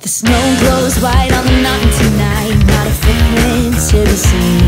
The snow glows white on the mountain tonight, not a footprint to be seen.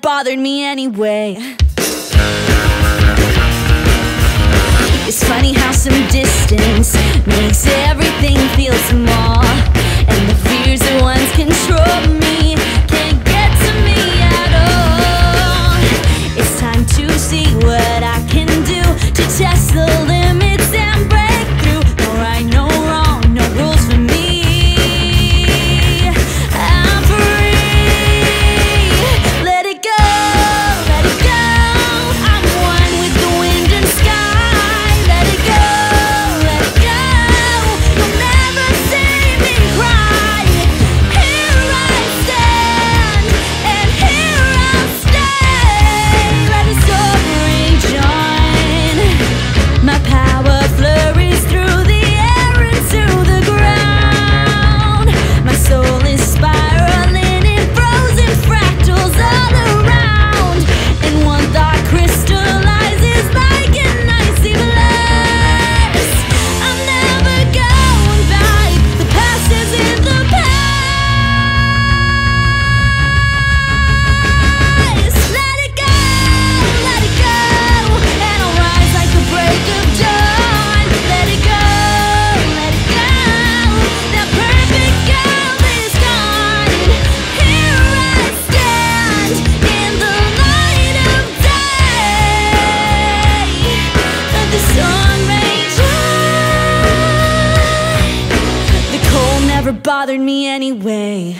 bothered me anyway. It's funny how some distance makes everything feel small. bothered me anyway.